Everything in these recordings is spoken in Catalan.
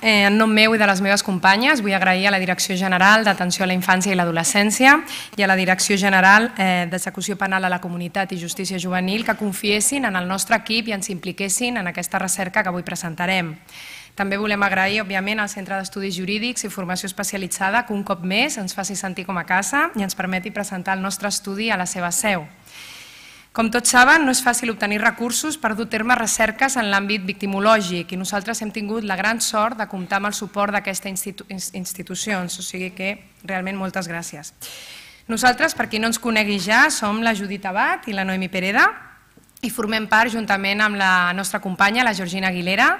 Eh, en nom meu i de les meves companyes vull agrair a la Direcció General d'Atenció a la Infància i l'Adolescència i a la Direcció General eh, d'Execució Penal a la Comunitat i Justícia Juvenil que confiessin en el nostre equip i ens impliquessin en aquesta recerca que avui presentarem. També volem agrair, òbviament, al Centre d'Estudis Jurídics i Formació Especialitzada que un cop més ens faci sentir com a casa i ens permeti presentar el nostre estudi a la seva seu. Com tots saben, no és fàcil obtenir recursos per dur terme recerques en l'àmbit victimològic i nosaltres hem tingut la gran sort de comptar amb el suport d'aquestes institu institucions, o sigui que realment moltes gràcies. Nosaltres, per qui no ens conegui ja, som la Judit Abad i la Noemi Pereda i formem part, juntament amb la nostra companya, la Georgina Aguilera,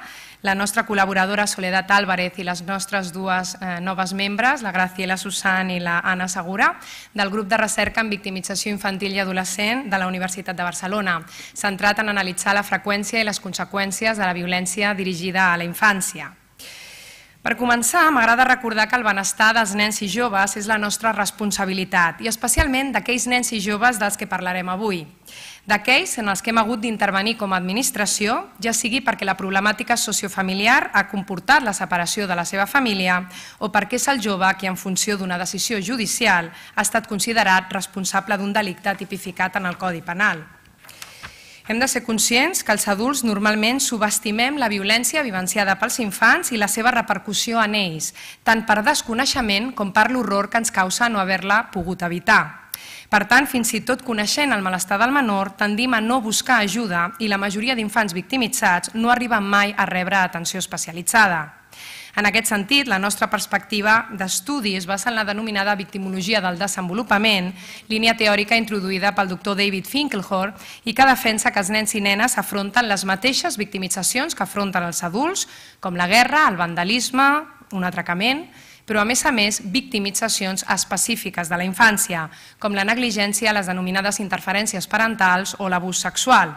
la nostra col·laboradora Soledat Álvarez i les nostres dues eh, noves membres, la Graciela Susan i la Anna Segura, del grup de recerca en victimització infantil i adolescent de la Universitat de Barcelona, centrat en analitzar la freqüència i les conseqüències de la violència dirigida a la infància. Per començar, m'agrada recordar que el benestar dels nens i joves és la nostra responsabilitat i especialment d'aquells nens i joves dels que parlarem avui d'aquells en els que hem hagut d'intervenir com a administració, ja sigui perquè la problemàtica sociofamiliar ha comportat la separació de la seva família o perquè és el jove qui, en funció d'una decisió judicial, ha estat considerat responsable d'un delicte tipificat en el Codi Penal. Hem de ser conscients que els adults normalment subestimem la violència vivenciada pels infants i la seva repercussió en ells, tant per desconeixement com per l'horror que ens causa no haver-la pogut evitar. Per tant, fins i tot coneixent el malestar del menor, tendim a no buscar ajuda i la majoria d'infants victimitzats no arriben mai a rebre atenció especialitzada. En aquest sentit, la nostra perspectiva d'estudi es basa en la denominada victimologia del desenvolupament, línia teòrica introduïda pel doctor David Finkelhor i que defensa que els nens i nenes afronten les mateixes victimitzacions que afronten els adults, com la guerra, el vandalisme, un atracament, però a més a més victimitzacions específiques de la infància, com la negligència, les denominades interferències parentals o l'abús sexual,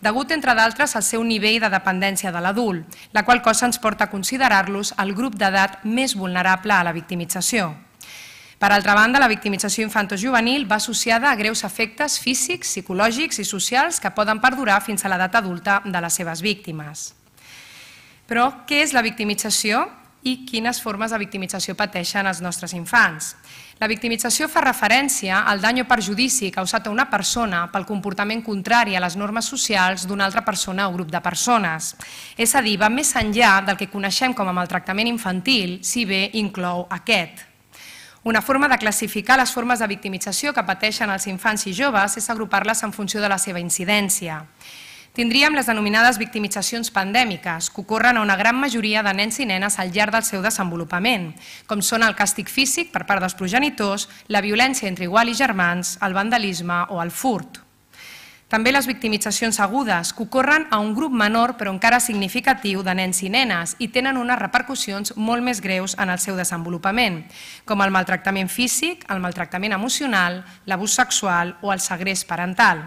degut, entre d'altres, al seu nivell de dependència de l'adult, la qual cosa ens porta a considerar-los el grup d'edat més vulnerable a la victimització. Per altra banda, la victimització infantojuvenil va associada a greus efectes físics, psicològics i socials que poden perdurar fins a l'edat adulta de les seves víctimes. Però què és la victimització? I quines formes de victimització pateixen els nostres infants. La victimització fa referència al dany o perjudici causat a una persona pel comportament contrari a les normes socials d'una altra persona o grup de persones. És a dir, va més enllà del que coneixem com a maltractament infantil, si bé inclou aquest. Una forma de classificar les formes de victimització que pateixen els infants i joves és agrupar-les en funció de la seva incidència. Tindríem les denominades victimitzacions pandèmiques, que ocorren a una gran majoria de nens i nenes al llarg del seu desenvolupament, com són el càstig físic per part dels progenitors, la violència entre igual i germans, el vandalisme o el furt. També les victimitzacions agudes, que ocorren a un grup menor però encara significatiu de nens i nenes i tenen unes repercussions molt més greus en el seu desenvolupament, com el maltractament físic, el maltractament emocional, l'abús sexual o el segrest parental.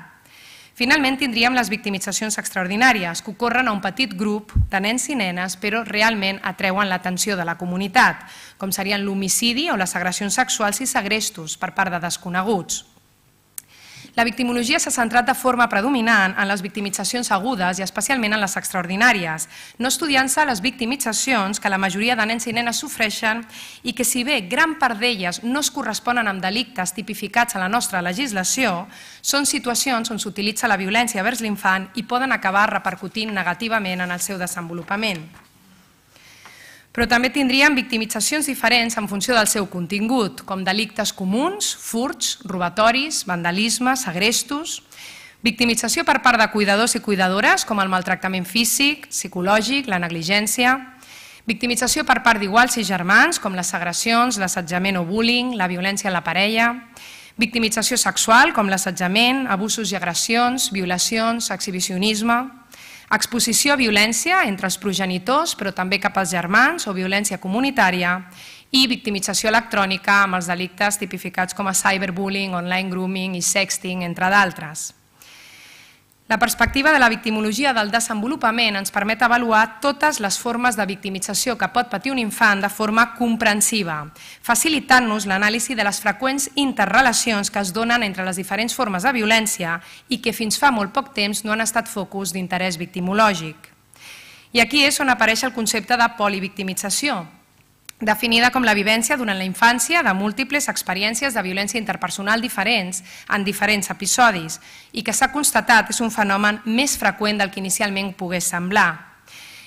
Finalment, tindríem les victimitzacions extraordinàries, que ocorren a un petit grup de nens i nenes, però realment atreuen l'atenció de la comunitat, com serien l'homicidi o les agressions sexuals i segrestos per part de desconeguts. La victimologia s'ha centrat de forma predominant en les victimitzacions agudes i especialment en les extraordinàries, no estudiant-se les victimitzacions que la majoria de nens i nenes sofreixen i que si bé gran part d'elles no es corresponen amb delictes tipificats a la nostra legislació, són situacions on s'utilitza la violència vers l'infant i poden acabar repercutint negativament en el seu desenvolupament però també tindrien victimitzacions diferents en funció del seu contingut, com delictes comuns, furts, robatoris, vandalisme, segrestos, victimització per part de cuidadors i cuidadores, com el maltractament físic, psicològic, la negligència, victimització per part d'iguals i germans, com les agressions, l'assetjament o bullying, la violència en la parella, victimització sexual, com l'assetjament, abusos i agressions, violacions, exhibicionisme, exposició a violència entre els progenitors, però també cap als germans o violència comunitària, i victimització electrònica amb els delictes tipificats com a cyberbullying, online grooming i sexting, entre d'altres. La perspectiva de la victimologia del desenvolupament ens permet avaluar totes les formes de victimització que pot patir un infant de forma comprensiva, facilitant-nos l'anàlisi de les freqüents interrelacions que es donen entre les diferents formes de violència i que fins fa molt poc temps no han estat focus d'interès victimològic. I aquí és on apareix el concepte de polivictimització, definida com la vivència durant la infància de múltiples experiències de violència interpersonal diferents en diferents episodis i que s'ha constatat és un fenomen més freqüent del que inicialment pogués semblar.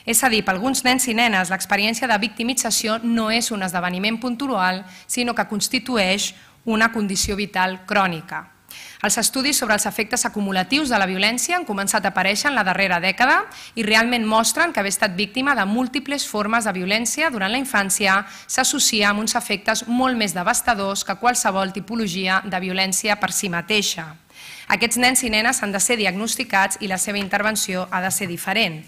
És a dir, per alguns nens i nenes l'experiència de victimització no és un esdeveniment puntual, sinó que constitueix una condició vital crònica. Els estudis sobre els efectes acumulatius de la violència han començat a aparèixer en la darrera dècada i realment mostren que haver estat víctima de múltiples formes de violència durant la infància s'associa amb uns efectes molt més devastadors que qualsevol tipologia de violència per si mateixa. Aquests nens i nenes han de ser diagnosticats i la seva intervenció ha de ser diferent.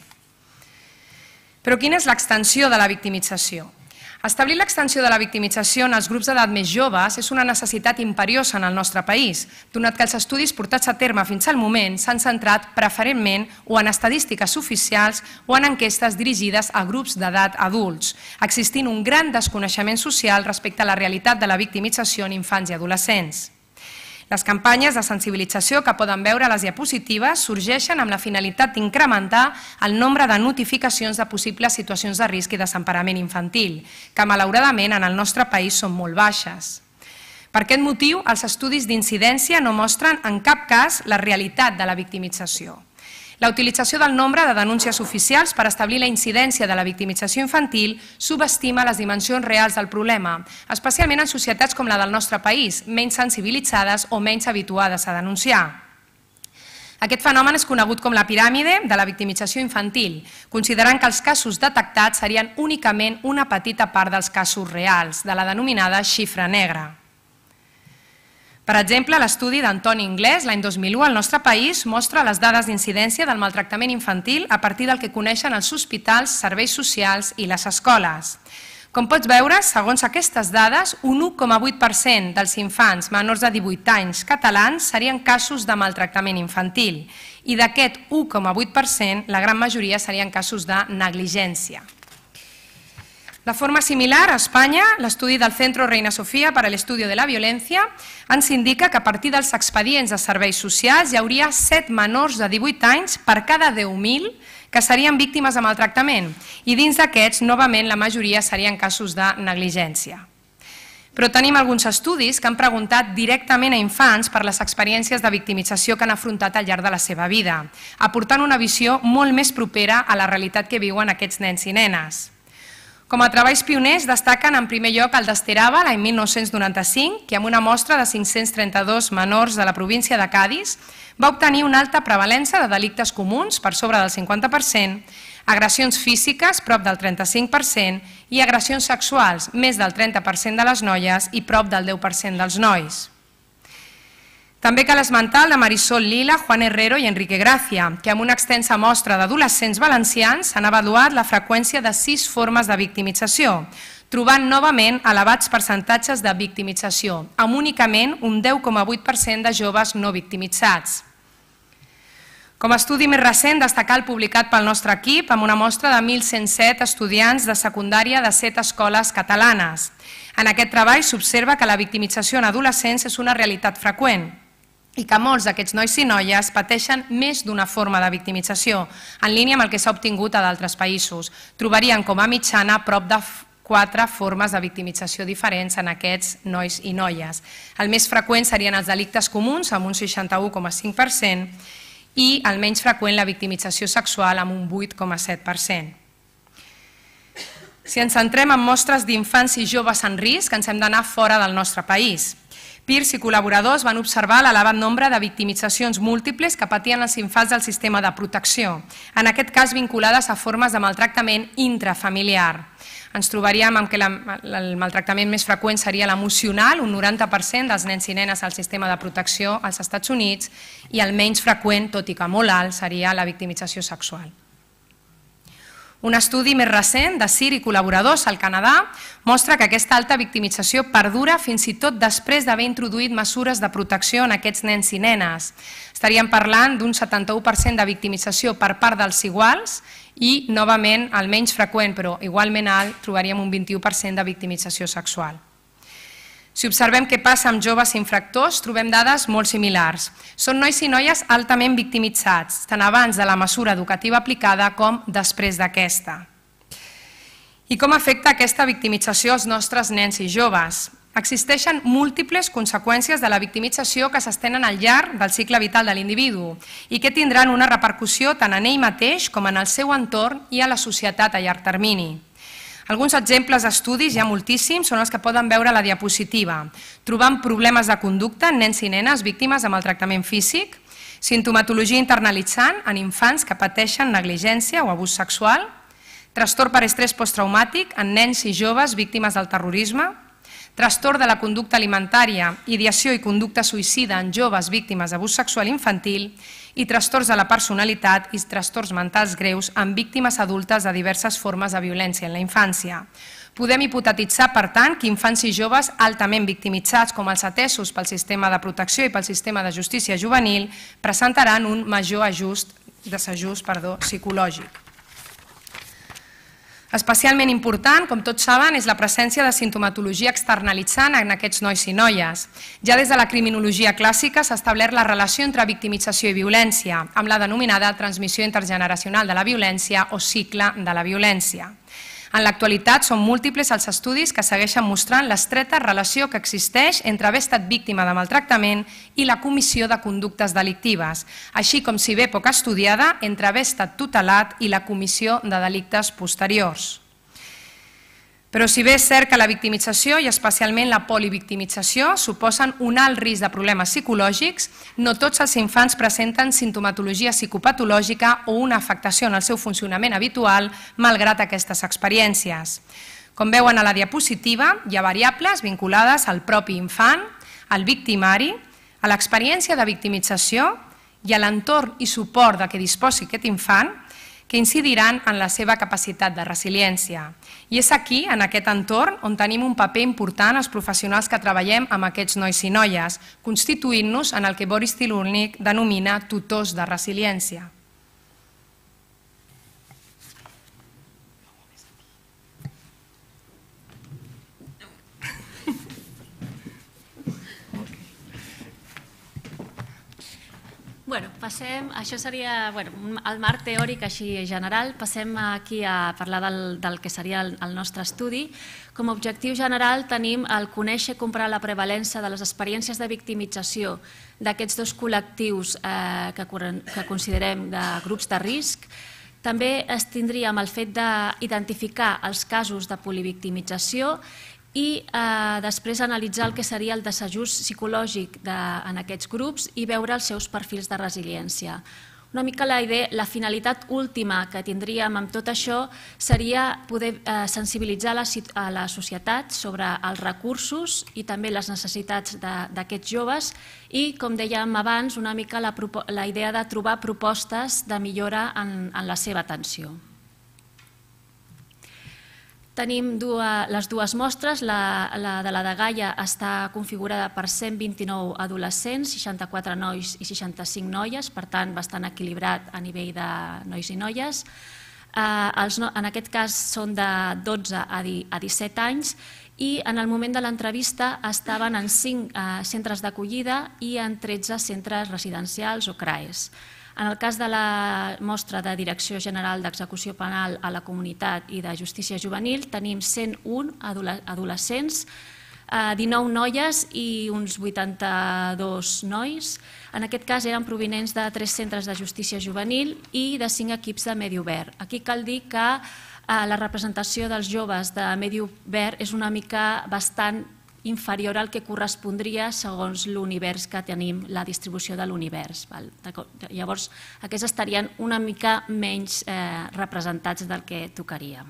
Però quina és l'extensió de la victimització? Establir l'extensió de la victimització en els grups d'edat més joves és una necessitat imperiosa en el nostre país, donat que els estudis portats a terme fins al moment s'han centrat preferentment o en estadístiques oficials o en enquestes dirigides a grups d'edat adults, existint un gran desconeixement social respecte a la realitat de la victimització en infants i adolescents. Les campanyes de sensibilització que poden veure a les diapositives sorgeixen amb la finalitat d'incrementar el nombre de notificacions de possibles situacions de risc i desemparament infantil, que malauradament en el nostre país són molt baixes. Per aquest motiu, els estudis d'incidència no mostren en cap cas la realitat de la victimització. La utilització del nombre de denúncies oficials per establir la incidència de la victimització infantil subestima les dimensions reals del problema, especialment en societats com la del nostre país, menys sensibilitzades o menys habituades a denunciar. Aquest fenomen és conegut com la piràmide de la victimització infantil, considerant que els casos detectats serien únicament una petita part dels casos reals, de la denominada xifra negra. Per exemple, l'estudi d'Antoni Inglès l'any 2001 al nostre país mostra les dades d'incidència del maltractament infantil a partir del que coneixen els hospitals, serveis socials i les escoles. Com pots veure, segons aquestes dades, un 1,8% dels infants menors de 18 anys catalans serien casos de maltractament infantil i d'aquest 1,8% la gran majoria serien casos de negligència. De forma similar, a Espanya, l'estudi del Centro Reina Sofía para el Estudio de la Violència ens indica que a partir dels expedients de serveis socials hi hauria 7 menors de 18 anys per cada 10.000 que serien víctimes de maltractament i dins d'aquests, novament, la majoria serien casos de negligència. Però tenim alguns estudis que han preguntat directament a infants per les experiències de victimització que han afrontat al llarg de la seva vida, aportant una visió molt més propera a la realitat que viuen aquests nens i nenes. Com a treballs pioners destaquen en primer lloc el d'Esterava l'any 1995, que amb una mostra de 532 menors de la província de Cádiz va obtenir una alta prevalença de delictes comuns per sobre del 50%, agressions físiques prop del 35% i agressions sexuals més del 30% de les noies i prop del 10% dels nois. També cal esmentar de Marisol Lila, Juan Herrero i Enrique Gracia, que amb una extensa mostra d'adolescents valencians han avaluat la freqüència de sis formes de victimització, trobant novament elevats percentatges de victimització, amb únicament un 10,8% de joves no victimitzats. Com a estudi més recent, destacar el publicat pel nostre equip amb una mostra de 1.107 estudiants de secundària de 7 escoles catalanes. En aquest treball s'observa que la victimització en adolescents és una realitat freqüent, i que molts d'aquests nois i noies pateixen més d'una forma de victimització, en línia amb el que s'ha obtingut a d'altres països. Trobarien com a mitjana prop de quatre formes de victimització diferents en aquests nois i noies. El més freqüent serien els delictes comuns, amb un 61,5%, i el menys freqüent la victimització sexual, amb un 8,7%. Si ens centrem en mostres d'infants i joves en risc, ens hem d'anar fora del nostre país. Peers i col·laboradors van observar l'elevat nombre de victimitzacions múltiples que patien els infants del sistema de protecció, en aquest cas vinculades a formes de maltractament intrafamiliar. Ens trobaríem amb que la, el maltractament més freqüent seria l'emocional, un 90% dels nens i nenes al sistema de protecció als Estats Units, i el menys freqüent, tot i que molt alt, seria la victimització sexual. Un estudi més recent de CIR i col·laboradors al Canadà mostra que aquesta alta victimització perdura fins i tot després d'haver introduït mesures de protecció en aquests nens i nenes. Estaríem parlant d'un 71% de victimització per part dels iguals i, novament, el menys freqüent, però igualment alt, trobaríem un 21% de victimització sexual. Si observem què passa amb joves infractors, trobem dades molt similars. Són nois i noies altament victimitzats, tant abans de la mesura educativa aplicada com després d'aquesta. I com afecta aquesta victimització als nostres nens i joves? Existeixen múltiples conseqüències de la victimització que s'estenen al llarg del cicle vital de l'individu i que tindran una repercussió tant en ell mateix com en el seu entorn i a la societat a llarg termini. Alguns exemples d'estudis, hi ha moltíssims, són els que poden veure a la diapositiva. Trobant problemes de conducta en nens i nenes víctimes de maltractament físic, sintomatologia internalitzant en infants que pateixen negligència o abús sexual, trastorn per estrès posttraumàtic en nens i joves víctimes del terrorisme, trastorn de la conducta alimentària, ideació i conducta suïcida en joves víctimes d'abús sexual infantil i trastorns de la personalitat i trastorns mentals greus en víctimes adultes de diverses formes de violència en la infància. Podem hipotetitzar, per tant, que infants i joves altament victimitzats com els atesos pel sistema de protecció i pel sistema de justícia juvenil presentaran un major ajust, desajust perdó, psicològic. Especialment important, com tots saben, és la presència de sintomatologia externalitzant en aquests nois i noies. Ja des de la criminologia clàssica s'ha establert la relació entre victimització i violència, amb la denominada transmissió intergeneracional de la violència o cicle de la violència. En l'actualitat són múltiples els estudis que segueixen mostrant l'estreta relació que existeix entre haver estat víctima de maltractament i la comissió de conductes delictives, així com si bé poc estudiada entre haver estat tutelat i la comissió de delictes posteriors. Però si bé és cert que la victimització i especialment la polivictimització suposen un alt risc de problemes psicològics, no tots els infants presenten sintomatologia psicopatològica o una afectació en el seu funcionament habitual malgrat aquestes experiències. Com veuen a la diapositiva, hi ha variables vinculades al propi infant, al victimari, a l'experiència de victimització i a l'entorn i suport de què disposi aquest infant que incidiran en la seva capacitat de resiliència. I és aquí, en aquest entorn, on tenim un paper important els professionals que treballem amb aquests nois i noies, constituint-nos en el que Boris Tilurnik denomina tutors de resiliència. Bueno, passem, això seria bueno, el marc teòric així general, passem aquí a parlar del, del que seria el, el nostre estudi. Com a objectiu general tenim el conèixer i comparar la prevalència de les experiències de victimització d'aquests dos col·lectius eh, que, que considerem de grups de risc, també es tindria amb el fet d'identificar els casos de polivictimització i eh, després analitzar el que seria el desajust psicològic de, en aquests grups i veure els seus perfils de resiliència. Una mica la idea, la finalitat última que tindríem amb tot això seria poder eh, sensibilitzar la, a la societat sobre els recursos i també les necessitats d'aquests joves i, com dèiem abans, una mica la, la idea de trobar propostes de millora en, en la seva atenció. Tenim dues, les dues mostres, la, la de la de Gaia està configurada per 129 adolescents, 64 nois i 65 noies, per tant bastant equilibrat a nivell de nois i noies. Eh, els, en aquest cas són de 12 a 17 anys i en el moment de l'entrevista estaven en 5 eh, centres d'acollida i en 13 centres residencials o CRAES. En el cas de la mostra de Direcció General d'Execució Penal a la Comunitat i de Justícia Juvenil tenim 101 adolescents, 19 eh, noies i uns 82 nois. En aquest cas eren provinents de tres centres de justícia juvenil i de cinc equips de Medi Obert. Aquí cal dir que eh, la representació dels joves de Medi Obert és una mica bastant inferior al que correspondria segons l'univers que tenim, la distribució de l'univers. Llavors, aquests estarien una mica menys eh, representats del que tocaria.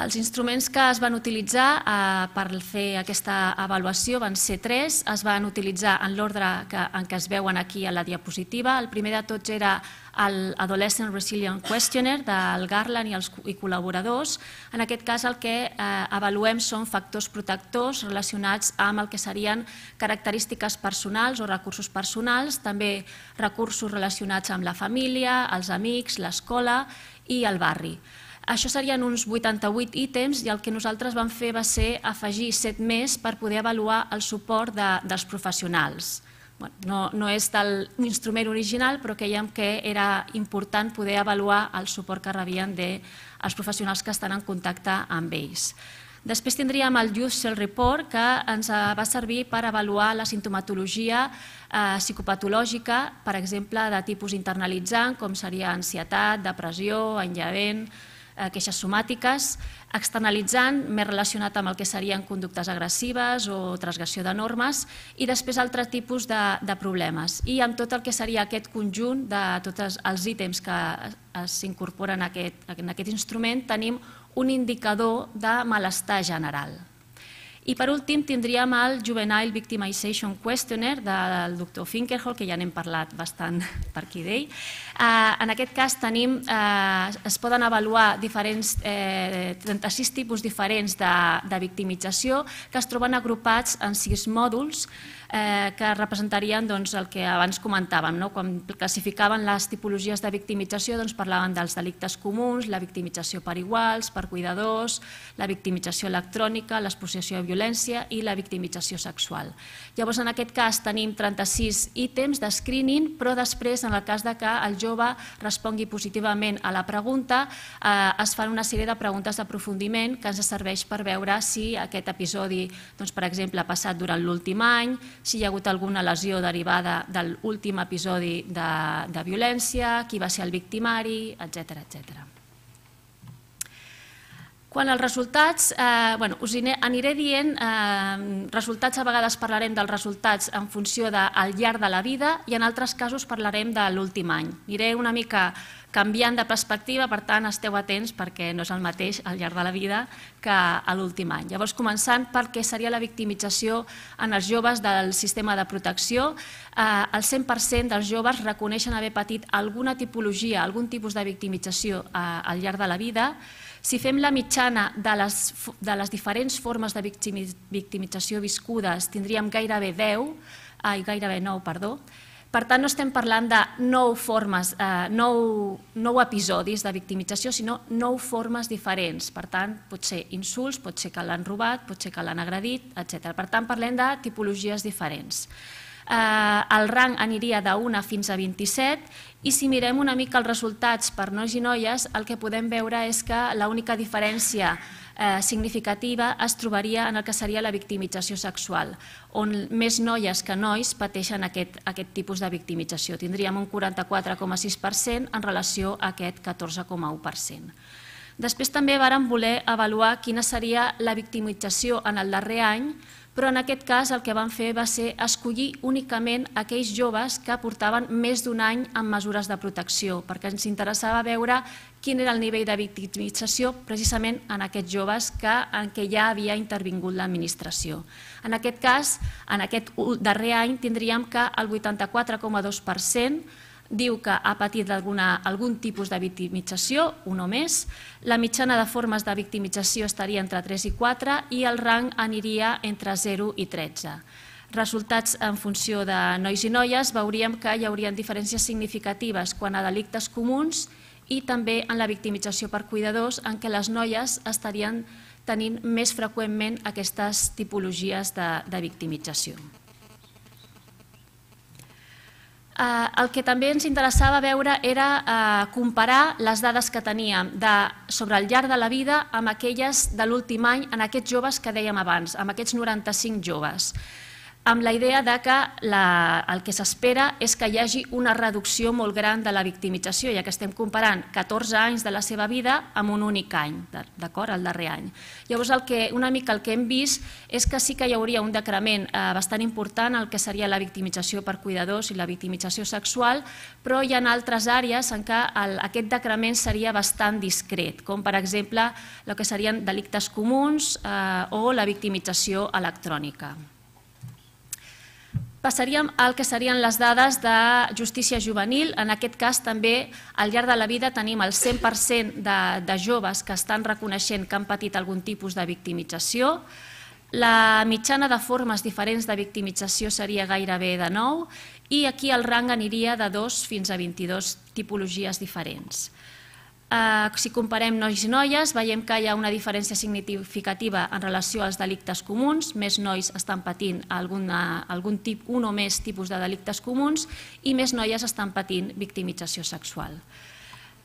Els instruments que es van utilitzar eh, per fer aquesta avaluació van ser tres, es van utilitzar en l'ordre en què es veuen aquí a la diapositiva. El primer de tots era el Adolescent Resilient Questionnaire del Garland i els i col·laboradors. En aquest cas el que eh, avaluem són factors protectors relacionats amb el que serien característiques personals o recursos personals, també recursos relacionats amb la família, els amics, l'escola i el barri. Això serien uns 88 ítems i el que nosaltres vam fer va ser afegir 7 més per poder avaluar el suport de, dels professionals. Bueno, no, no és del instrument original, però creiem que era important poder avaluar el suport que rebien dels professionals que estan en contacte amb ells. Després tindríem el Youth Cell Report, que ens eh, va servir per avaluar la sintomatologia eh, psicopatològica, per exemple, de tipus internalitzant, com seria ansietat, depressió, enllevent, queixes somàtiques, externalitzant, més relacionat amb el que serien conductes agressives o transgressió de normes, i després altres tipus de, de problemes. I amb tot el que seria aquest conjunt de tots els ítems que s'incorporen en, aquest, en aquest instrument, tenim un indicador de malestar general. I per últim tindríem el Juvenile Victimization Questionnaire del doctor Finkerhol, que ja n'hem parlat bastant per aquí d'ell. Eh, en aquest cas tenim, eh, es poden avaluar diferents, eh, 36 tipus diferents de, de victimització que es troben agrupats en sis mòduls eh, que representarien doncs, el que abans comentàvem. No? Quan classificaven les tipologies de victimització doncs, parlaven dels delictes comuns, la victimització per iguals, per cuidadors, la victimització electrònica, l'exposició a violència i la victimització sexual. Llavors, en aquest cas tenim 36 ítems de screening, però després, en el cas de que el jove respongui positivament a la pregunta, eh, es fan una sèrie de preguntes d'aprofundiment que ens serveix per veure si aquest episodi, doncs, per exemple, ha passat durant l'últim any, si hi ha hagut alguna lesió derivada de l'últim episodi de, de violència, qui va ser el victimari, etc etc. Quan els resultats, eh, bueno, us aniré dient, eh, resultats a vegades parlarem dels resultats en funció del llarg de la vida i en altres casos parlarem de l'últim any. Aniré una mica canviant de perspectiva, per tant, esteu atents perquè no és el mateix al llarg de la vida que a l'últim any. Llavors, començant per què seria la victimització en els joves del sistema de protecció, eh, el 100% dels joves reconeixen haver patit alguna tipologia, algun tipus de victimització eh, al llarg de la vida, si fem la mitjana de les, de les diferents formes de victimització viscudes, tindríem gairebé 10, ai, gairebé 9, perdó. Per tant, no estem parlant de nou formes, eh, nou, nou episodis de victimització, sinó nou formes diferents. Per tant, pot ser insults, pot ser que l'han robat, pot ser que l'han agredit, etc. Per tant, parlem de tipologies diferents. Eh, el rang aniria 1 fins a 27 i si mirem una mica els resultats per nois i noies, el que podem veure és que l'única diferència eh, significativa es trobaria en el que seria la victimització sexual, on més noies que nois pateixen aquest, aquest tipus de victimització. Tindríem un 44,6% en relació a aquest 14,1%. Després també vàrem voler avaluar quina seria la victimització en el darrer any però en aquest cas el que van fer va ser escollir únicament aquells joves que portaven més d'un any amb mesures de protecció, perquè ens interessava veure quin era el nivell de victimització precisament en aquests joves que, en què ja havia intervingut l'administració. En aquest cas, en aquest darrer any, tindríem que el 84,2% diu que ha patit algun tipus de victimització, un o més. La mitjana de formes de victimització estaria entre 3 i 4 i el rang aniria entre 0 i 13. Resultats en funció de nois i noies, veuríem que hi haurien diferències significatives quan a delictes comuns i també en la victimització per cuidadors, en què les noies estarien tenint més freqüentment aquestes tipologies de, de victimització. Eh, el que també ens interessava veure era eh, comparar les dades que teníem de, sobre el llarg de la vida amb aquelles de l'últim any en aquests joves que dèiem abans, amb aquests 95 joves amb la idea de que la, el que s'espera és que hi hagi una reducció molt gran de la victimització, ja que estem comparant 14 anys de la seva vida amb un únic any, d'acord, el darrer any. Llavors, el que, una mica el que hem vist és que sí que hi hauria un decrement eh, bastant important el que seria la victimització per cuidadors i la victimització sexual, però hi ha altres àrees en què el, aquest decrement seria bastant discret, com per exemple el que serien delictes comuns eh, o la victimització electrònica. Passaríem al que serien les dades de justícia juvenil. En aquest cas també al llarg de la vida tenim el 100% de, de joves que estan reconeixent que han patit algun tipus de victimització. La mitjana de formes diferents de victimització seria gairebé de 9 i aquí el rang aniria de 2 fins a 22 tipologies diferents. Eh, si comparem nois i noies, veiem que hi ha una diferència significativa en relació als delictes comuns. Més nois estan patint alguna, algun tip, un o més tipus de delictes comuns i més noies estan patint victimització sexual.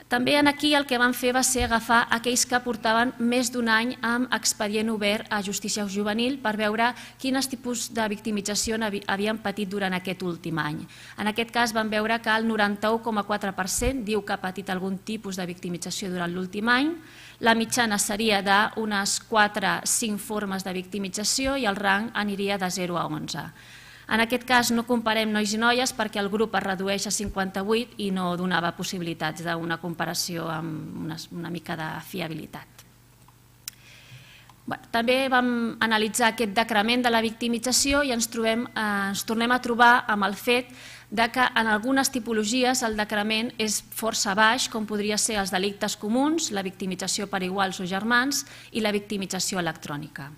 També aquí el que van fer va ser agafar aquells que portaven més d'un any amb expedient obert a justícia juvenil per veure quins tipus de victimització havien patit durant aquest últim any. En aquest cas van veure que el 91,4% diu que ha patit algun tipus de victimització durant l'últim any, la mitjana seria d'unes 4-5 formes de victimització i el rang aniria de 0 a 11. En aquest cas no comparem nois i noies perquè el grup es redueix a 58 i no donava possibilitats d'una comparació amb una, mica de fiabilitat. Bé, també vam analitzar aquest decrement de la victimització i ens, trobem, eh, ens tornem a trobar amb el fet de que en algunes tipologies el decrement és força baix, com podria ser els delictes comuns, la victimització per iguals o germans i la victimització electrònica.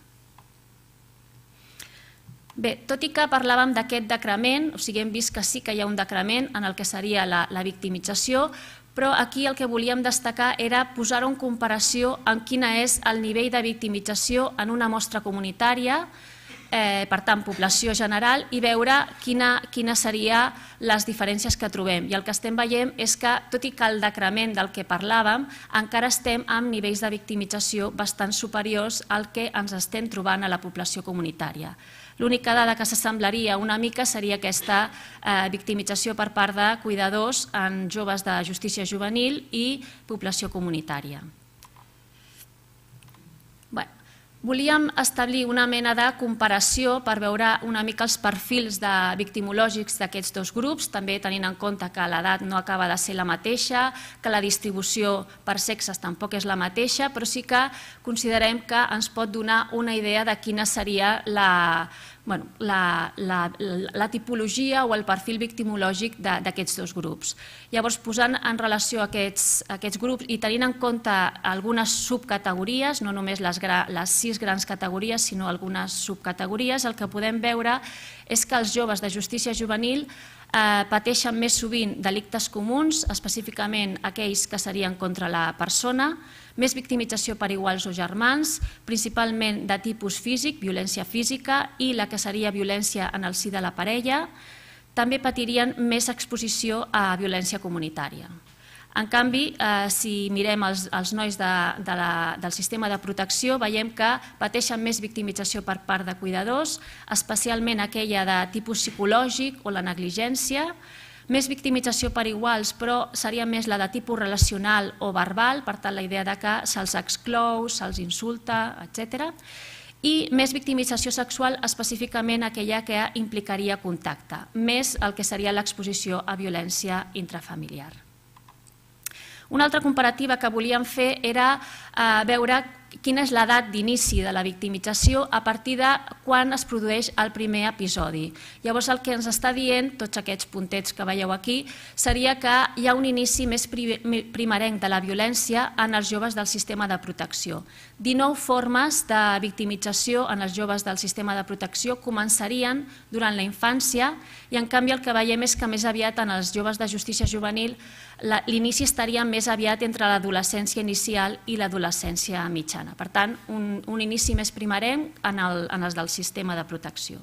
Bé, tot i que parlàvem d'aquest decrement, o sigui, hem vist que sí que hi ha un decrement en el que seria la, la victimització, però aquí el que volíem destacar era posar-ho en comparació amb quina és el nivell de victimització en una mostra comunitària, eh, per tant, població general, i veure quina, quina seria les diferències que trobem. I el que estem veient és que, tot i que el decrement del que parlàvem, encara estem amb nivells de victimització bastant superiors al que ens estem trobant a la població comunitària. L'única dada que s'assemblaria una mica seria aquesta eh, victimització per part de cuidadors en joves de justícia juvenil i població comunitària. Volíem establir una mena de comparació per veure una mica els perfils de victimològics d'aquests dos grups, també tenint en compte que l'edat no acaba de ser la mateixa, que la distribució per sexes tampoc és la mateixa, però sí que considerem que ens pot donar una idea de quina seria la, bueno, la, la, la tipologia o el perfil victimològic d'aquests dos grups. Llavors, posant en relació aquests, aquests grups i tenint en compte algunes subcategories, no només les, les sis grans categories, sinó algunes subcategories, el que podem veure és que els joves de justícia juvenil eh, pateixen més sovint delictes comuns, específicament aquells que serien contra la persona, més victimització per iguals o germans, principalment de tipus físic, violència física, i la que seria violència en el si de la parella, també patirien més exposició a violència comunitària. En canvi, eh, si mirem els, els nois de, de la, del sistema de protecció, veiem que pateixen més victimització per part de cuidadors, especialment aquella de tipus psicològic o la negligència, més victimització per iguals, però seria més la de tipus relacional o verbal, per tant la idea de que se'ls exclou, se'ls insulta, etc. I més victimització sexual, específicament aquella que implicaria contacte, més el que seria l'exposició a violència intrafamiliar. Una altra comparativa que volíem fer era eh, veure quina és l'edat d'inici de la victimització a partir de quan es produeix el primer episodi. Llavors el que ens està dient, tots aquests puntets que veieu aquí, seria que hi ha un inici més primerenc de la violència en els joves del sistema de protecció. 19 formes de victimització en els joves del sistema de protecció començarien durant la infància i en canvi el que veiem és que més aviat en els joves de justícia juvenil l'inici estaria més aviat entre l'adolescència inicial i l'adolescència mitjana. Per tant, un, un inici més primerenc en, el, en els del sistema de protecció.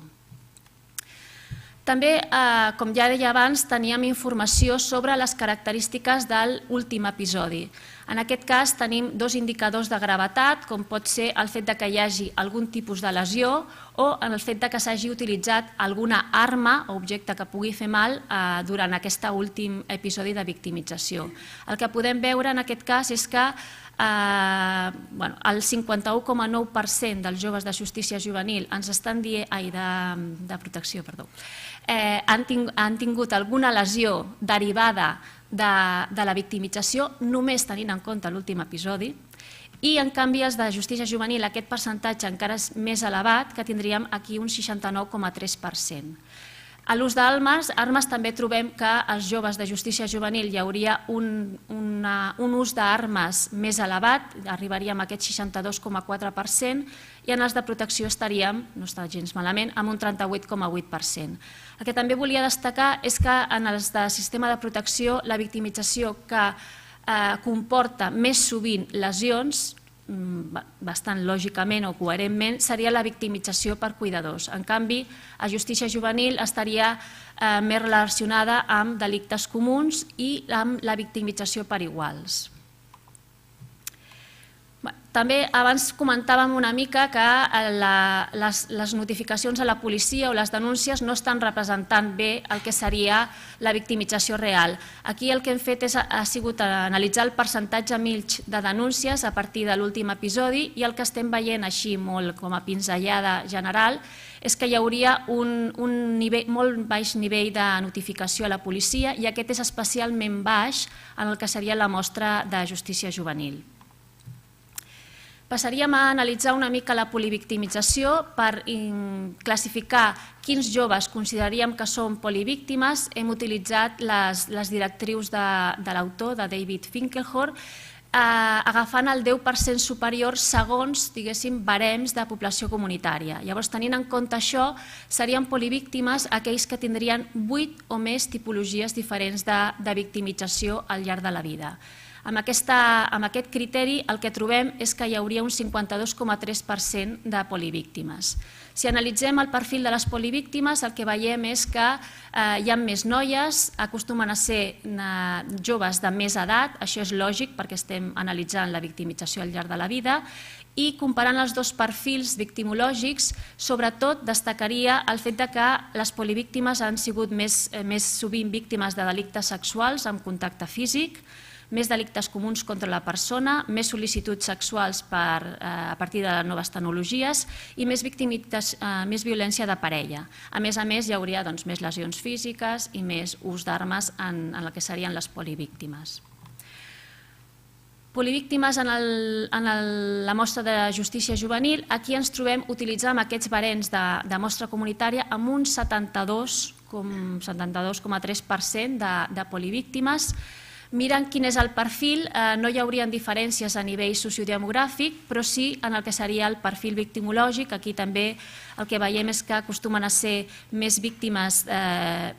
També, eh, com ja deia abans, teníem informació sobre les característiques de l'últim episodi. En aquest cas tenim dos indicadors de gravetat, com pot ser el fet de que hi hagi algun tipus de lesió o el fet de que s'hagi utilitzat alguna arma o objecte que pugui fer mal eh, durant aquest últim episodi de victimització. El que podem veure en aquest cas és que eh, bueno, el 51,9% dels joves de justícia juvenil ens estan dient, ai, de, protecció, perdó, eh, han, han tingut alguna lesió derivada de, de la victimització només tenint en compte l'últim episodi. I en canvi els de justícia juvenil. Aquest percentatge encara és més elevat que tindríem aquí un 69,3%. A l'ús d'armes, armes també trobem que als joves de justícia juvenil hi hauria un, una, un ús d'armes més elevat, arribaríem a aquest 62,4%, i en els de protecció estaríem, no està gens malament, amb un 38,8%. El que també volia destacar és que en els de sistema de protecció la victimització que eh, comporta més sovint lesions, mm, bastant lògicament o coherentment, seria la victimització per cuidadors. En canvi, a justícia juvenil estaria eh, més relacionada amb delictes comuns i amb la victimització per iguals. També abans comentàvem una mica que eh, la, les, les notificacions a la policia o les denúncies no estan representant bé el que seria la victimització real. Aquí el que hem fet és, ha sigut analitzar el percentatge mig de denúncies a partir de l'últim episodi i el que estem veient així molt com a pinzellada general és que hi hauria un, un nivell, molt baix nivell de notificació a la policia i aquest és especialment baix en el que seria la mostra de justícia juvenil. Passaríem a analitzar una mica la polivictimització per classificar quins joves consideraríem que són polivíctimes. Hem utilitzat les, les directrius de, de l'autor, de David Finkelhor, eh, agafant el 10% superior segons, diguéssim, barems de població comunitària. Llavors, tenint en compte això, serien polivíctimes aquells que tindrien 8 o més tipologies diferents de, de victimització al llarg de la vida. Amb, aquesta, amb aquest criteri el que trobem és que hi hauria un 52,3% de polivíctimes. Si analitzem el perfil de les polivíctimes, el que veiem és que eh, hi ha més noies, acostumen a ser eh, joves de més edat, això és lògic perquè estem analitzant la victimització al llarg de la vida, i comparant els dos perfils victimològics, sobretot destacaria el fet de que les polivíctimes han sigut més, eh, més sovint víctimes de delictes sexuals amb contacte físic, més delictes comuns contra la persona, més sol·licituds sexuals per, eh, a partir de noves tecnologies i més, eh, més violència de parella. A més a més, hi hauria doncs, més lesions físiques i més ús d'armes en, en el que serien les polivíctimes. Polivíctimes en, el, en el, la mostra de justícia juvenil, aquí ens trobem utilitzant aquests barents de, de mostra comunitària amb un 72,3% 72, de, de polivíctimes, Mirant quin és el perfil, eh, no hi haurien diferències a nivell sociodemogràfic, però sí en el que seria el perfil victimològic. Aquí també el que veiem és que acostumen a ser més víctimes eh,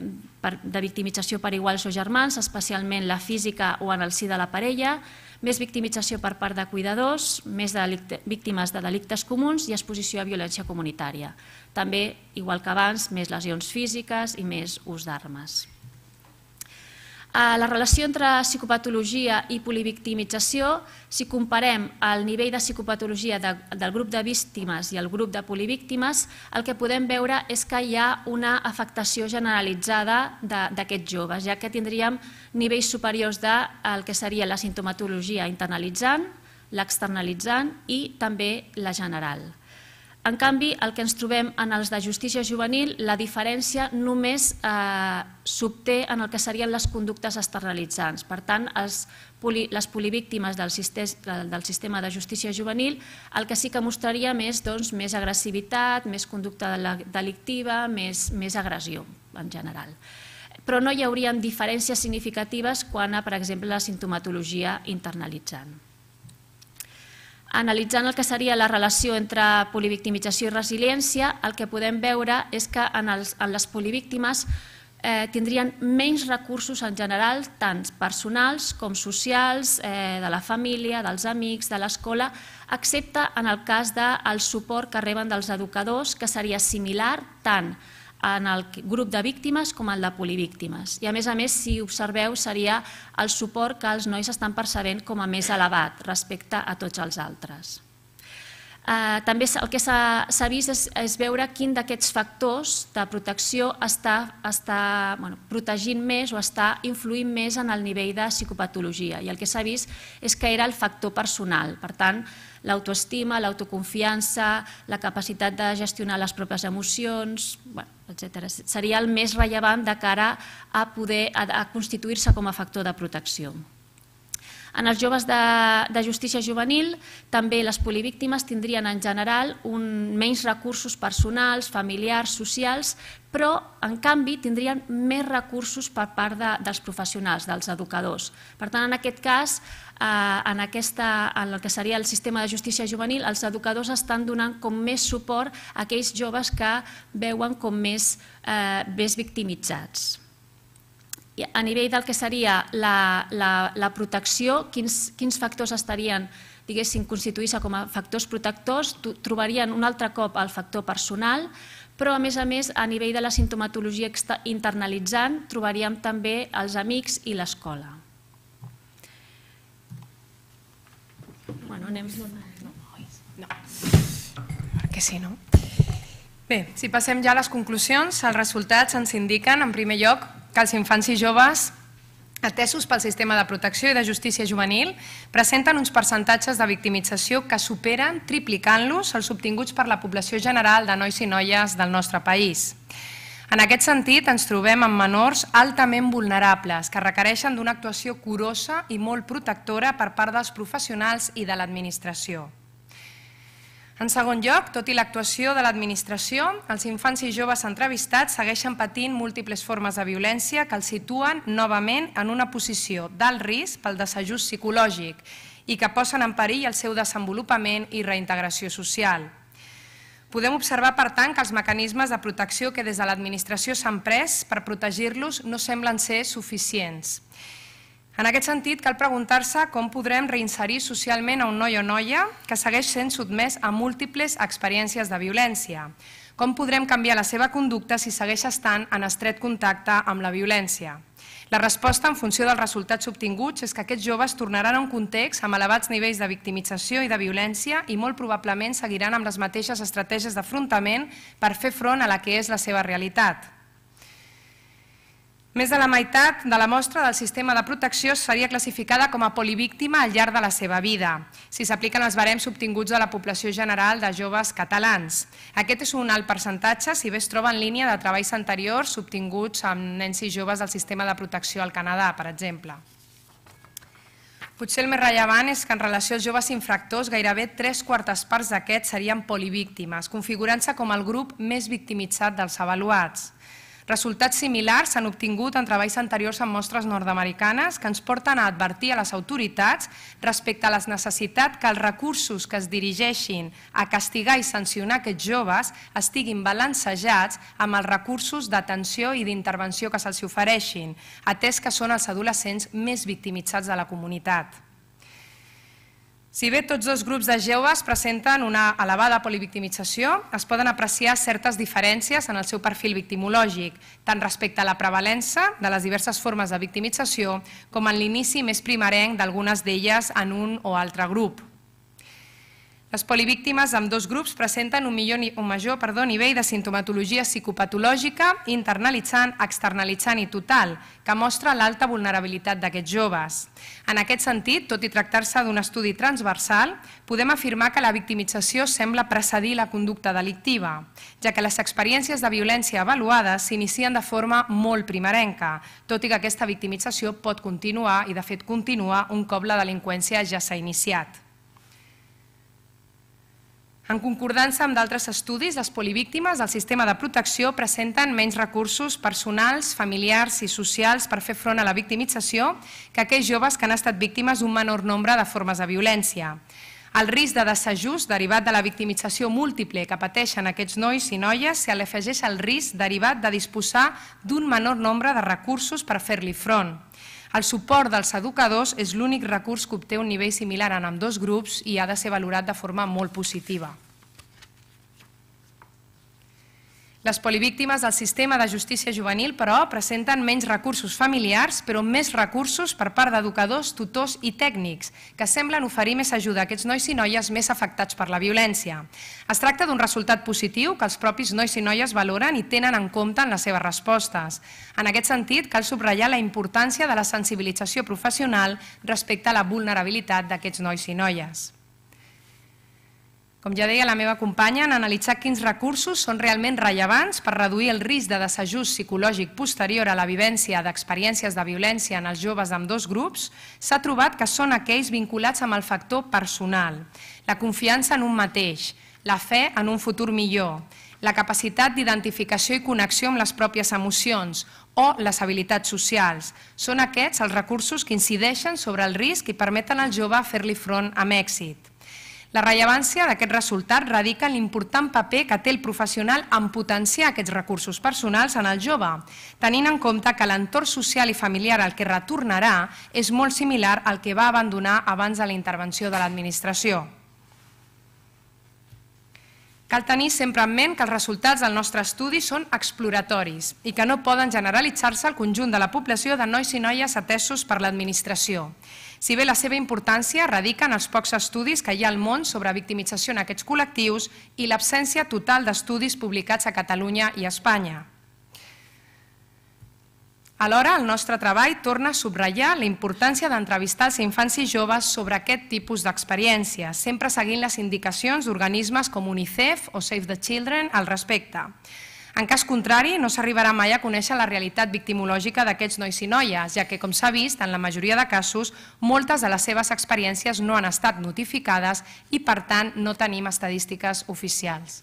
de victimització per iguals o germans, especialment la física o en el si de la parella, més victimització per part de cuidadors, més víctimes de delictes comuns i exposició a violència comunitària. També, igual que abans, més lesions físiques i més ús d'armes. La relació entre psicopatologia i polivictimització, si comparem el nivell de psicopatologia de, del grup de víctimes i el grup de polivíctimes, el que podem veure és que hi ha una afectació generalitzada d'aquests joves, ja que tindríem nivells superiors del que seria la sintomatologia internalitzant, l'externalitzant i també la general. En canvi, el que ens trobem en els de justícia juvenil, la diferència només eh, s'obté en el que serien les conductes externalitzants. Per tant, els, les polivíctimes del, del sistema de justícia juvenil el que sí que mostraria més, doncs, més agressivitat, més conducta delictiva, més, més agressió en general. Però no hi haurien diferències significatives quan a, per exemple, la sintomatologia internalitzant. Analitzant el que seria la relació entre polivictimització i resiliència, el que podem veure és que en, els, en les polivíctimes eh, tindrien menys recursos en general, tant personals com socials, eh, de la família, dels amics, de l'escola, excepte en el cas del suport que reben dels educadors, que seria similar tant en el grup de víctimes com en de polivíctimes. I a més a més, si observeu, seria el suport que els nois estan percebent com a més elevat respecte a tots els altres. Eh, també el que s'ha vist és veure quin d'aquests factors de protecció està, està bueno, protegint més o està influint més en el nivell de psicopatologia. I el que s'ha vist és que era el factor personal. Per tant, l'autoestima, l'autoconfiança, la capacitat de gestionar les pròpies emocions, bueno, etc. Seria el més rellevant de cara a poder constituir-se com a factor de protecció. En els joves de, de justícia juvenil, també les polivíctimes tindrien en general un, menys recursos personals, familiars, socials, però en canvi tindrien més recursos per part de, dels professionals, dels educadors. Per tant, en aquest cas, en, aquesta, en el que seria el sistema de justícia juvenil, els educadors estan donant com més suport a aquells joves que veuen com més, eh, més victimitzats. a nivell del que seria la, la, la protecció, quins, quins factors estarien diguéssim, constituir-se com a factors protectors, trobarien un altre cop el factor personal, però a més a més a nivell de la sintomatologia internalitzant trobaríem també els amics i l'escola. Bueno, anem... No. Perquè sí, no? Bé, si passem ja a les conclusions, els resultats ens indiquen, en primer lloc, que els infants i joves atesos pel sistema de protecció i de justícia juvenil, presenten uns percentatges de victimització que superen, triplicant-los, els obtinguts per la població general de nois i noies del nostre país. En aquest sentit, ens trobem amb menors altament vulnerables que requereixen d'una actuació curosa i molt protectora per part dels professionals i de l'administració. En segon lloc, tot i l'actuació de l'administració, els infants i joves entrevistats segueixen patint múltiples formes de violència que els situen novament en una posició d'alt risc pel desajust psicològic i que posen en perill el seu desenvolupament i reintegració social. Podem observar, per tant, que els mecanismes de protecció que des de l'administració s'han pres per protegir-los no semblen ser suficients en aquest sentit, cal preguntar-se com podrem reinserir socialment a un noi o noia que segueix sent sotmès a múltiples experiències de violència. Com podrem canviar la seva conducta si segueix estant en estret contacte amb la violència? La resposta, en funció dels resultats obtinguts, és que aquests joves tornaran a un context amb elevats nivells de victimització i de violència i molt probablement seguiran amb les mateixes estratègies d'afrontament per fer front a la que és la seva realitat. Més de la meitat de la mostra del sistema de protecció seria classificada com a polivíctima al llarg de la seva vida, si s'apliquen els barems obtinguts de la població general de joves catalans. Aquest és un alt percentatge si bé es troba en línia de treballs anteriors obtinguts amb nens i joves del sistema de protecció al Canadà, per exemple. Potser el més rellevant és que en relació als joves infractors gairebé tres quartes parts d'aquests serien polivíctimes, configurant-se com el grup més victimitzat dels avaluats. Resultats similars s'han obtingut en treballs anteriors amb mostres nord-americanes que ens porten a advertir a les autoritats respecte a la necessitat que els recursos que es dirigeixin a castigar i sancionar aquests joves estiguin balancejats amb els recursos d'atenció i d'intervenció que se'ls ofereixin, atès que són els adolescents més victimitzats de la comunitat. Si bé tots dos grups de joves presenten una elevada polivictimització, es poden apreciar certes diferències en el seu perfil victimològic, tant respecte a la prevalença de les diverses formes de victimització com en l'inici més primerenc d'algunes d'elles en un o altre grup. Les polivíctimes amb dos grups presenten un, millor, un major perdó, nivell de sintomatologia psicopatològica, internalitzant, externalitzant i total, que mostra l'alta vulnerabilitat d'aquests joves. En aquest sentit, tot i tractar-se d'un estudi transversal, podem afirmar que la victimització sembla precedir la conducta delictiva, ja que les experiències de violència avaluades s'inicien de forma molt primerenca, tot i que aquesta victimització pot continuar i, de fet, continua un cop la delinqüència ja s'ha iniciat. En concordança amb d'altres estudis, les polivíctimes del sistema de protecció presenten menys recursos personals, familiars i socials per fer front a la victimització que aquells joves que han estat víctimes d'un menor nombre de formes de violència. El risc de desajust derivat de la victimització múltiple que pateixen aquests nois i noies se l'afegeix al risc derivat de disposar d'un menor nombre de recursos per fer-li front. El suport dels educadors és l'únic recurs que obté un nivell similar en amb dos grups i ha de ser valorat de forma molt positiva. Les polivíctimes del sistema de justícia juvenil, però, presenten menys recursos familiars, però més recursos per part d'educadors, tutors i tècnics, que semblen oferir més ajuda a aquests nois i noies més afectats per la violència. Es tracta d'un resultat positiu que els propis nois i noies valoren i tenen en compte en les seves respostes. En aquest sentit, cal subratllar la importància de la sensibilització professional respecte a la vulnerabilitat d'aquests nois i noies. Com ja deia la meva companya, en analitzar quins recursos són realment rellevants per reduir el risc de desajust psicològic posterior a la vivència d'experiències de violència en els joves amb dos grups, s'ha trobat que són aquells vinculats amb el factor personal, la confiança en un mateix, la fe en un futur millor, la capacitat d'identificació i connexió amb les pròpies emocions o les habilitats socials. Són aquests els recursos que incideixen sobre el risc i permeten al jove fer-li front amb èxit. La rellevància d'aquest resultat radica en l'important paper que té el professional en potenciar aquests recursos personals en el jove, tenint en compte que l'entorn social i familiar al que retornarà és molt similar al que va abandonar abans de la intervenció de l'administració. Cal tenir sempre en ment que els resultats del nostre estudi són exploratoris i que no poden generalitzar-se al conjunt de la població de nois i noies atesos per l'administració. Si bé la seva importància radica en els pocs estudis que hi ha al món sobre victimització en aquests col·lectius i l'absència total d'estudis publicats a Catalunya i a Espanya. Alhora, el nostre treball torna a subratllar la importància d'entrevistar els infants i joves sobre aquest tipus d'experiències, sempre seguint les indicacions d'organismes com UNICEF o Save the Children al respecte. En cas contrari, no s'arribarà mai a conèixer la realitat victimològica d'aquests nois i noies, ja que, com s'ha vist, en la majoria de casos, moltes de les seves experiències no han estat notificades i, per tant, no tenim estadístiques oficials.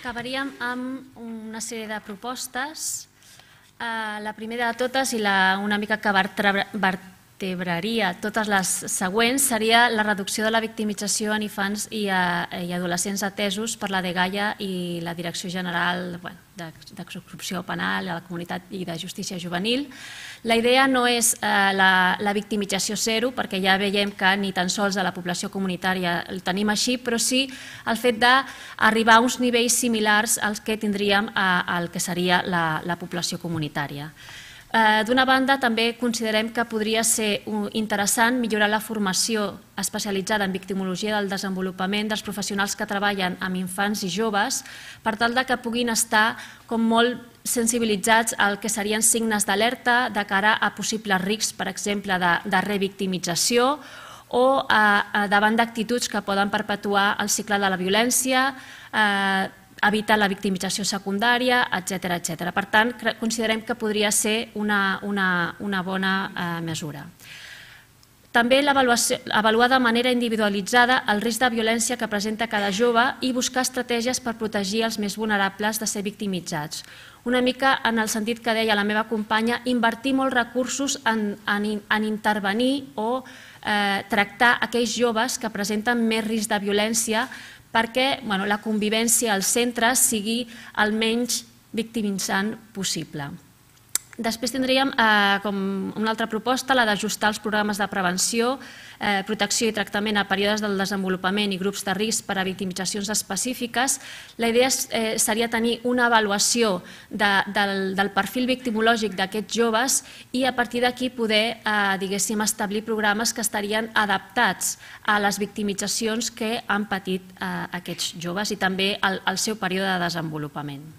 Acabaríem amb una sèrie de propostes. Eh, la primera de totes i la, una mica que vertebraria totes les següents seria la reducció de la victimització en infants i, a, i adolescents atesos per la DGAIA i la Direcció General bueno, d'Excursió Penal, a la Comunitat i de Justícia Juvenil. La idea no és eh, la, la victimització zero, perquè ja veiem que ni tan sols a la població comunitària el tenim així, però sí el fet d'arribar a uns nivells similars als que tindríem al que seria la, la població comunitària. Eh, d'una banda, també considerem que podria ser interessant millorar la formació especialitzada en victimologia del desenvolupament dels professionals que treballen amb infants i joves per tal de que puguin estar com molt sensibilitzats al que serien signes d'alerta de cara a possibles riscs, per exemple, de, de revictimització o a, a davant d'actituds que poden perpetuar el cicle de la violència, eh, evitar la victimització secundària, etc etc. Per tant, considerem que podria ser una, una, una bona eh, mesura. També avaluar de manera individualitzada el risc de violència que presenta cada jove i buscar estratègies per protegir els més vulnerables de ser victimitzats. Una mica en el sentit que deia la meva companya, invertir molts recursos en, en, en intervenir o eh, tractar aquells joves que presenten més risc de violència perquè bueno, la convivència als centres sigui el menys victimitzant possible. Després tindríem eh, com una altra proposta, la d'ajustar els programes de prevenció, eh, protecció i tractament a períodes del desenvolupament i grups de risc per a victimitzacions específiques. La idea eh, seria tenir una avaluació de, del, del perfil victimològic d'aquests joves i a partir d'aquí poder, eh, diguéssim, establir programes que estarien adaptats a les victimitzacions que han patit eh, aquests joves i també al, al seu període de desenvolupament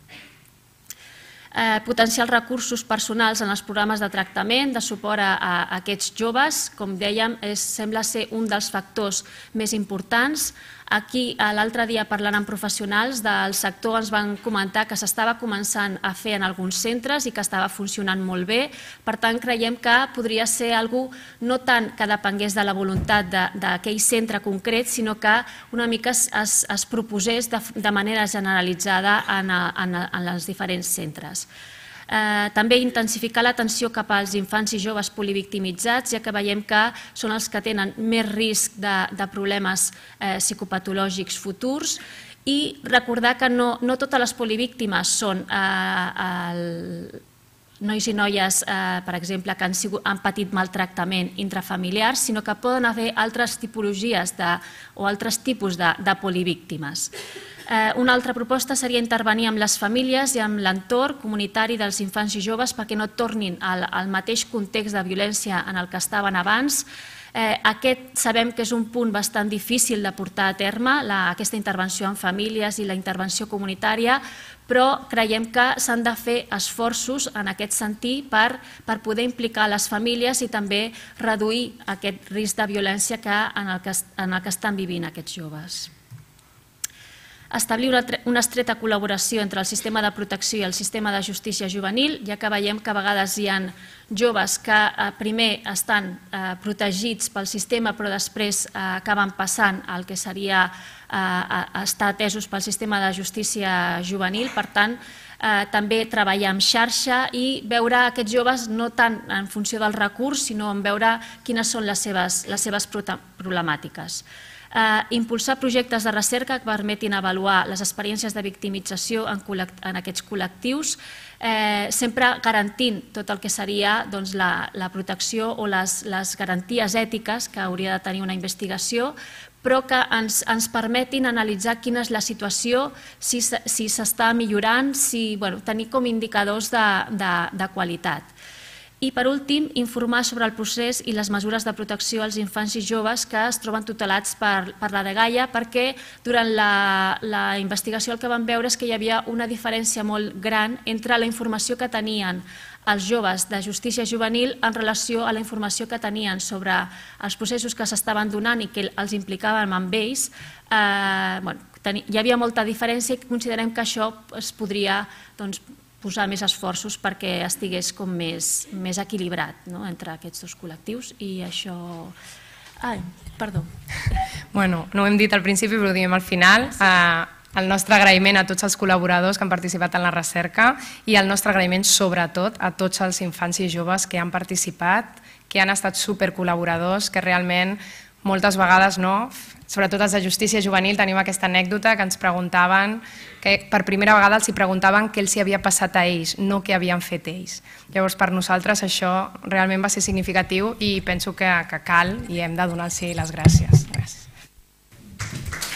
eh, potenciar els recursos personals en els programes de tractament, de suport a, a aquests joves. Com dèiem, és, sembla ser un dels factors més importants. Aquí l'altre dia parlant amb professionals del sector ens van comentar que s'estava començant a fer en alguns centres i que estava funcionant molt bé. Per tant, creiem que podria ser algú no tant que depengués de la voluntat d'aquell centre concret, sinó que una mica es, es, es proposés de, de manera generalitzada en, en, en els diferents centres. Eh, també intensificar l'atenció cap als infants i joves polivictimitzats, ja que veiem que són els que tenen més risc de, de problemes eh, psicopatològics futurs i recordar que no, no totes les polivíctimes són eh, nois i noies, eh, per exemple, que han, sigut, han patit maltractament intrafamiliar, sinó que poden haver altres tipologies de, o altres tipus de, de polivíctimes. Eh, una altra proposta seria intervenir amb les famílies i amb l'entorn comunitari dels infants i joves perquè no tornin al, al mateix context de violència en el que estaven abans. Eh, aquest sabem que és un punt bastant difícil de portar a terme, la, aquesta intervenció en famílies i la intervenció comunitària, però creiem que s'han de fer esforços en aquest sentit per, per poder implicar les famílies i també reduir aquest risc de violència que, en, el que, en el que estan vivint aquests joves establir una, estreta col·laboració entre el sistema de protecció i el sistema de justícia juvenil, ja que veiem que a vegades hi ha joves que eh, primer estan eh, protegits pel sistema però després eh, acaben passant el que seria estar atesos pel sistema de justícia juvenil. Per tant, també treballar amb xarxa i veure aquests joves no tant en funció del recurs, sinó en veure quines són les seves, les seves problemàtiques. Eh, impulsar projectes de recerca que permetin avaluar les experiències de victimització en, en aquests col·lectius, eh, sempre garantint tot el que seria doncs, la, la protecció o les, les garanties ètiques que hauria de tenir una investigació, però que ens, ens permetin analitzar quina és la situació, si s'està si millorant, si, bueno, tenir com indicadors de, de, de qualitat. I, per últim, informar sobre el procés i les mesures de protecció als infants i joves que es troben tutelats per, per la Gaia, perquè durant la, la investigació el que vam veure és que hi havia una diferència molt gran entre la informació que tenien els joves de justícia juvenil en relació a la informació que tenien sobre els processos que s'estaven donant i que els implicaven amb ells. Eh, bueno, hi havia molta diferència i considerem que això es podria doncs, posar més esforços perquè estigués com més, més equilibrat no? entre aquests dos col·lectius i això... Ai, perdó. Bueno, no ho hem dit al principi però ho diem al final. Sí. el nostre agraïment a tots els col·laboradors que han participat en la recerca i el nostre agraïment sobretot a tots els infants i joves que han participat, que han estat supercol·laboradors, que realment moltes vegades no, sobretot els de justícia juvenil, tenim aquesta anècdota que ens preguntaven, que per primera vegada els hi preguntaven què els hi havia passat a ells, no què havien fet ells. Llavors, per nosaltres això realment va ser significatiu i penso que, que cal i hem de donar-los les gràcies. Gràcies.